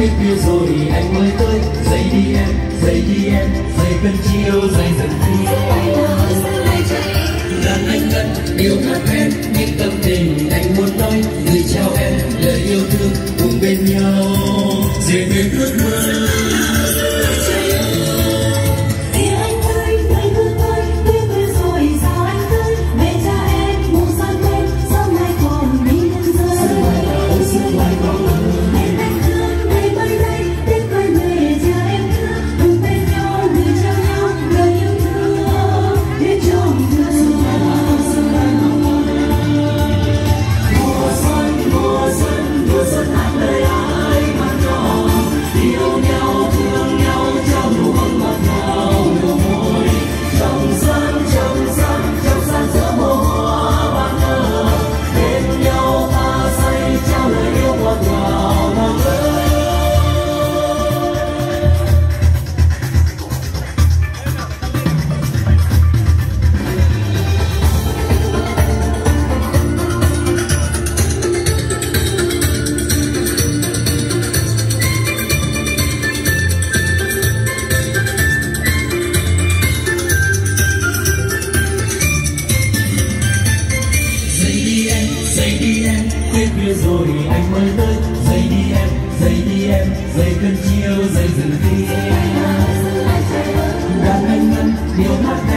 khi kia rồi anh mới tới. Dậy đi em, dậy đi em, dậy cơn chiều, dậy dần đi. Đàn anh ngân điều hát em những tâm tình, anh muốn nói gửi chào em, lời yêu thương cùng bên nhau. Dễ nên ước khuya khuya rồi anh mới tới dậy đi em dậy đi em dậy cơn chiều dậy rừng đi đang anh ngân điều mắt